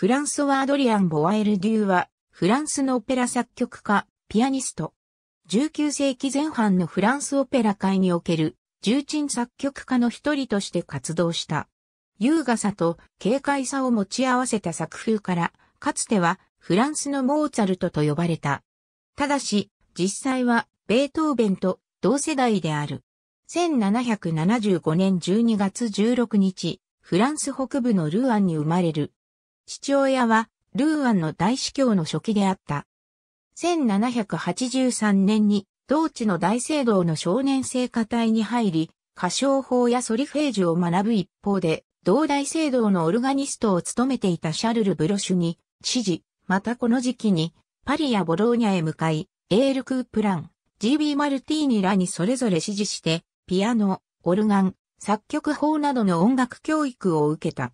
フランソワ・アドリアン・ボワエルデューは、フランスのオペラ作曲家、ピアニスト。19世紀前半のフランスオペラ界における重鎮作曲家の一人として活動した。優雅さと軽快さを持ち合わせた作風から、かつてはフランスのモーツァルトと呼ばれた。ただし、実際はベートーベンと同世代である。1775年12月16日、フランス北部のルアンに生まれる。父親はルーアンの大司教の初期であった。1783年に同地の大聖堂の少年聖歌隊に入り、歌唱法やソリフェージュを学ぶ一方で、同大聖堂のオルガニストを務めていたシャルル・ブロシュに、指示、またこの時期に、パリやボローニャへ向かい、エール・クープラン、G.B. マルティーニらにそれぞれ指示して、ピアノ、オルガン、作曲法などの音楽教育を受けた。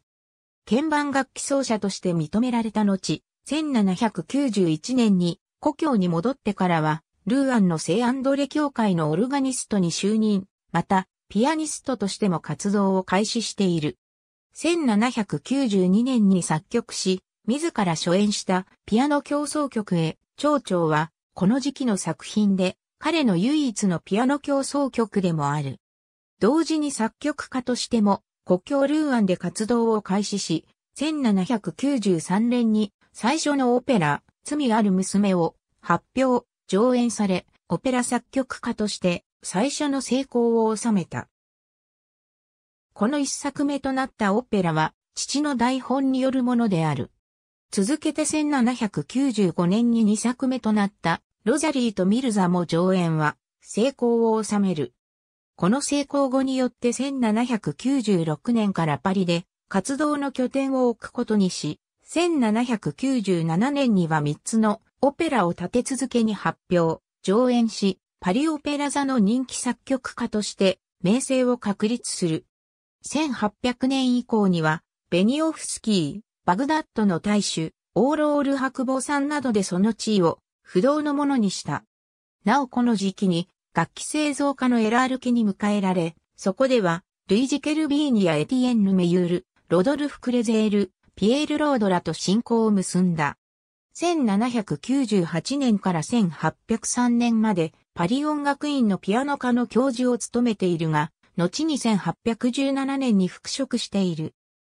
鍵盤楽器奏者として認められた後、1791年に故郷に戻ってからは、ルーアンの聖アンドレ教会のオルガニストに就任、また、ピアニストとしても活動を開始している。1792年に作曲し、自ら初演したピアノ競争曲へ、蝶々は、この時期の作品で、彼の唯一のピアノ競争曲でもある。同時に作曲家としても、故郷ルーアンで活動を開始し、1793年に最初のオペラ、罪ある娘を発表、上演され、オペラ作曲家として最初の成功を収めた。この一作目となったオペラは、父の台本によるものである。続けて1795年に2作目となった、ロザリーとミルザも上演は、成功を収める。この成功後によって1796年からパリで活動の拠点を置くことにし、1797年には3つのオペラを立て続けに発表、上演し、パリオペラ座の人気作曲家として名声を確立する。1800年以降には、ベニオフスキー、バグダッドの大衆、オーロール白坊さんなどでその地位を不動のものにした。なおこの時期に楽器製造家のエラール家に迎えられ、そこではルイジ・ケルビーニやエティエンヌ・メユール、ロドルフ・クレゼール、ピエール・ロードらと親交を結んだ。1798年から1803年までパリ音楽院のピアノ科の教授を務めているが、後に1817年に復職している。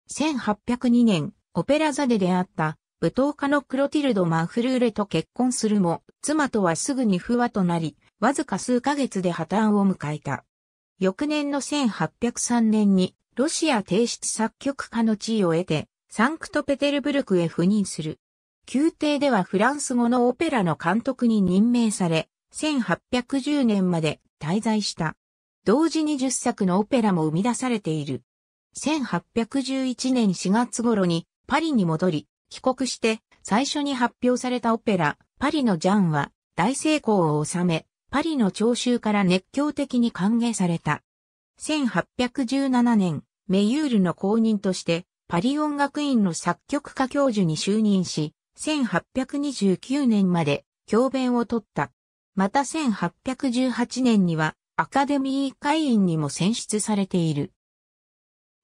1802年、オペラ座で出会った舞踏家のクロティルド・マンフルーレと結婚するも、妻とはすぐに不和となり、わずか数ヶ月で破綻を迎えた。翌年の1803年に、ロシア提出作曲家の地位を得て、サンクトペテルブルクへ赴任する。宮廷ではフランス語のオペラの監督に任命され、1810年まで滞在した。同時に10作のオペラも生み出されている。1811年4月頃にパリに戻り、帰国して最初に発表されたオペラ、パリのジャンは大成功を収め、パリの聴衆から熱狂的に歓迎された。1817年、メユールの公認としてパリ音楽院の作曲家教授に就任し、1829年まで教鞭を取った。また1818年にはアカデミー会員にも選出されている。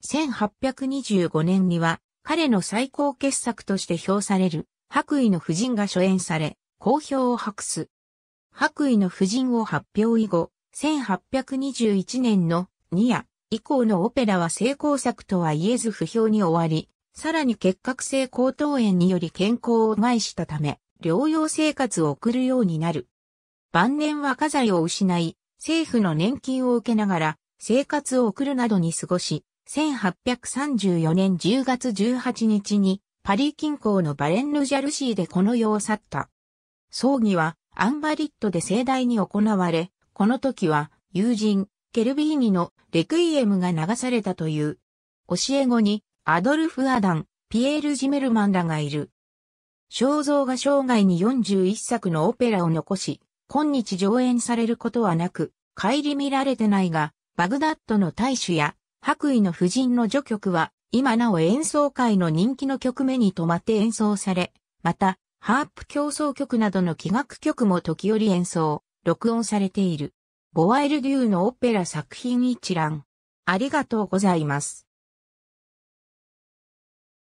1825年には彼の最高傑作として評される白衣の夫人が初演され、好評を博す。白衣の夫人を発表以後、1821年のニア以降のオペラは成功作とは言えず不評に終わり、さらに結核性喉頭炎により健康を害したため、療養生活を送るようになる。晩年は家財を失い、政府の年金を受けながら生活を送るなどに過ごし、1834年10月18日にパリ近郊のバレンヌジャルシーでこの世を去った。葬儀はアンバリットで盛大に行われ、この時は友人、ケルビーニのレクイエムが流されたという。教え子にアドルフ・アダン、ピエール・ジメルマンらがいる。肖像が生涯に41作のオペラを残し、今日上演されることはなく、帰り見られてないが、バグダッドの大主や白衣の夫人の序曲は、今なお演奏会の人気の曲目に止まって演奏され、また、ハープ競争曲などの器楽曲も時折演奏、録音されている。ボワイルデューのオペラ作品一覧。ありがとうございます。